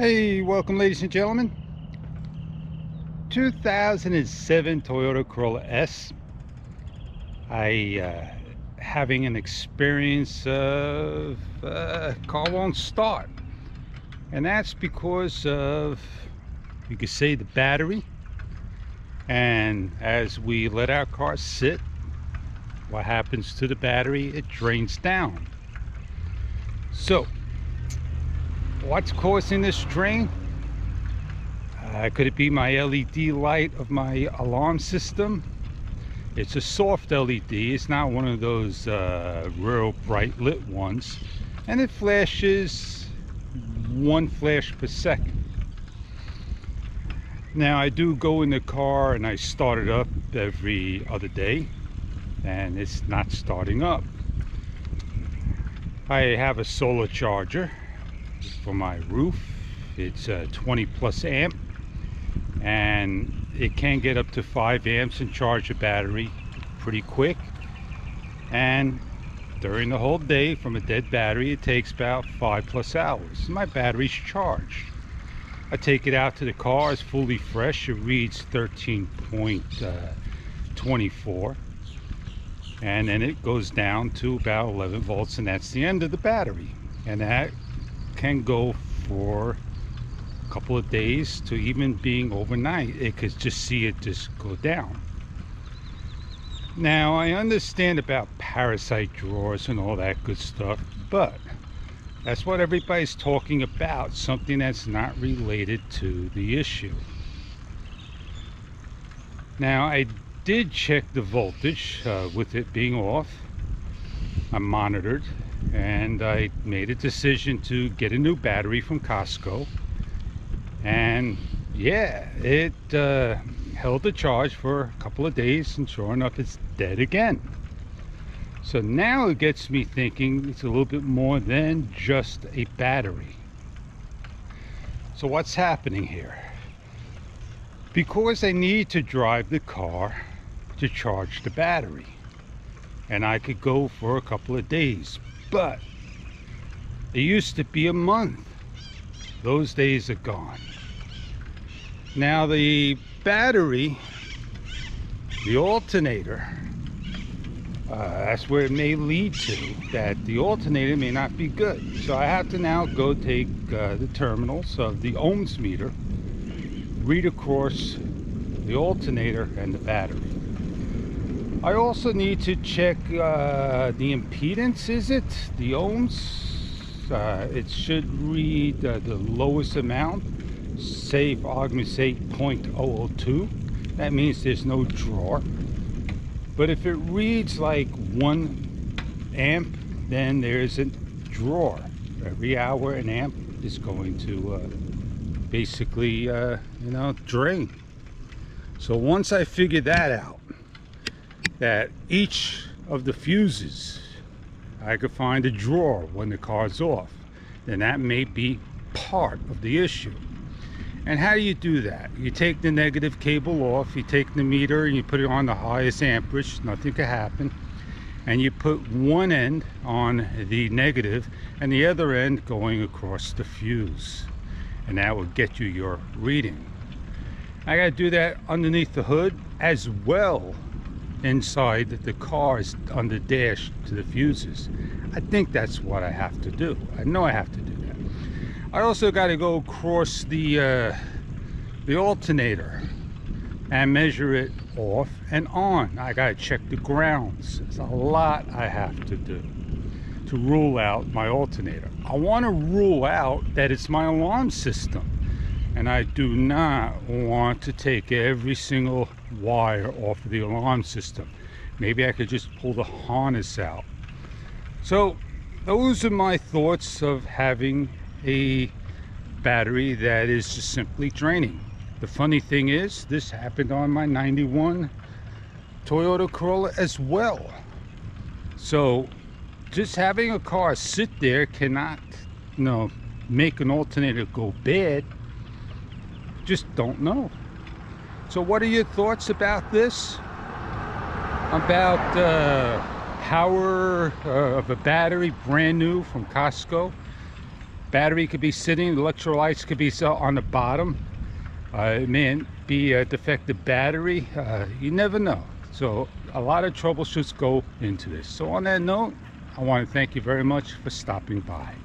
Hey, welcome ladies and gentlemen. 2007 Toyota Corolla S. I uh, having an experience of uh, car won't start. And that's because of, you could say the battery. And as we let our car sit, what happens to the battery? It drains down. So what's causing this drain? Uh, could it be my LED light of my alarm system? It's a soft LED. It's not one of those uh, real bright lit ones. And it flashes one flash per second. Now I do go in the car and I start it up every other day and it's not starting up. I have a solar charger for my roof. It's a 20 plus amp and it can get up to 5 amps and charge a battery pretty quick. And during the whole day from a dead battery it takes about 5 plus hours. My battery's charged. I take it out to the car, it's fully fresh, it reads 13.24 uh, and then it goes down to about 11 volts and that's the end of the battery and that can go for a couple of days to even being overnight. It could just see it just go down. Now I understand about parasite drawers and all that good stuff but that's what everybody's talking about something that's not related to the issue. Now I did check the voltage uh, with it being off. I monitored and I made a decision to get a new battery from Costco. And yeah it uh, held the charge for a couple of days and sure enough it's dead again. So now it gets me thinking it's a little bit more than just a battery. So what's happening here? Because I need to drive the car to charge the battery and I could go for a couple of days but it used to be a month. Those days are gone. Now the battery, the alternator, uh, that's where it may lead to, that the alternator may not be good. So I have to now go take uh, the terminals of the ohms meter, read across the alternator and the battery. I also need to check uh, the impedance, is it? The ohms. Uh, it should read uh, the lowest amount, say for argument's sake 0.002. That means there's no draw. But if it reads like one amp, then there's a draw. Every hour an amp is going to uh, basically, uh, you know, drain. So once I figure that out, that each of the fuses I could find a drawer when the car's off. Then that may be part of the issue. And how do you do that? You take the negative cable off you take the meter and you put it on the highest amperage nothing could happen and you put one end on the negative and the other end going across the fuse and that will get you your reading. I got to do that underneath the hood as well inside the cars on the dash to the fuses. I think that's what I have to do. I know I have to do that. I also got to go across the uh, the alternator and measure it off and on. I got to check the grounds. There's a lot I have to do to rule out my alternator. I want to rule out that it's my alarm system and I do not want to take every single wire off of the alarm system. Maybe I could just pull the harness out. So those are my thoughts of having a battery that is just simply draining. The funny thing is, this happened on my 91 Toyota Corolla as well. So just having a car sit there cannot, you know, make an alternator go bad. Just don't know. So what are your thoughts about this? About uh, power uh, of a battery, brand new from Costco. battery could be sitting, electrolytes could be on the bottom. Uh, it may be a defective battery. Uh, you never know. So a lot of troubleshoots go into this. So on that note, I want to thank you very much for stopping by.